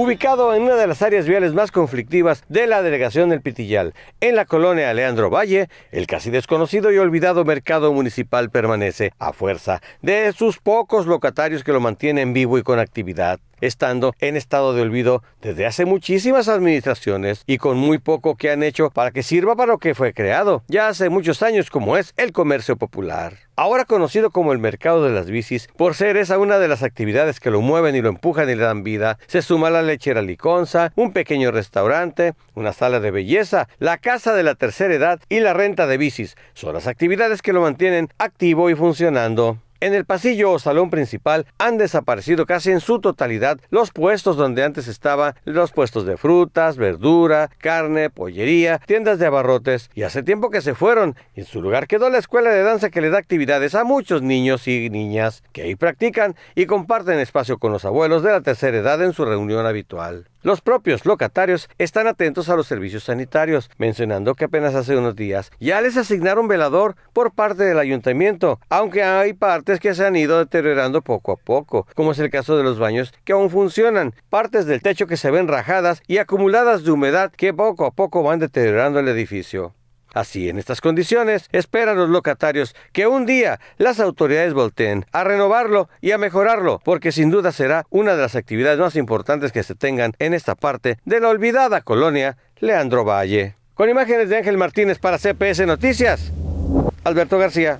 ubicado en una de las áreas viales más conflictivas de la delegación del Pitillal, en la colonia Leandro Valle, el casi desconocido y olvidado mercado municipal permanece a fuerza de sus pocos locatarios que lo mantienen vivo y con actividad estando en estado de olvido desde hace muchísimas administraciones y con muy poco que han hecho para que sirva para lo que fue creado, ya hace muchos años como es el comercio popular. Ahora conocido como el mercado de las bicis, por ser esa una de las actividades que lo mueven y lo empujan y le dan vida, se suma la lechera liconza, un pequeño restaurante, una sala de belleza, la casa de la tercera edad y la renta de bicis. Son las actividades que lo mantienen activo y funcionando. En el pasillo o salón principal han desaparecido casi en su totalidad los puestos donde antes estaban los puestos de frutas, verdura, carne, pollería, tiendas de abarrotes y hace tiempo que se fueron en su lugar quedó la escuela de danza que le da actividades a muchos niños y niñas que ahí practican y comparten espacio con los abuelos de la tercera edad en su reunión habitual. Los propios locatarios están atentos a los servicios sanitarios, mencionando que apenas hace unos días ya les asignaron velador por parte del ayuntamiento, aunque hay partes que se han ido deteriorando poco a poco, como es el caso de los baños que aún funcionan, partes del techo que se ven rajadas y acumuladas de humedad que poco a poco van deteriorando el edificio. Así, en estas condiciones, esperan los locatarios que un día las autoridades volteen a renovarlo y a mejorarlo, porque sin duda será una de las actividades más importantes que se tengan en esta parte de la olvidada colonia Leandro Valle. Con imágenes de Ángel Martínez para CPS Noticias, Alberto García.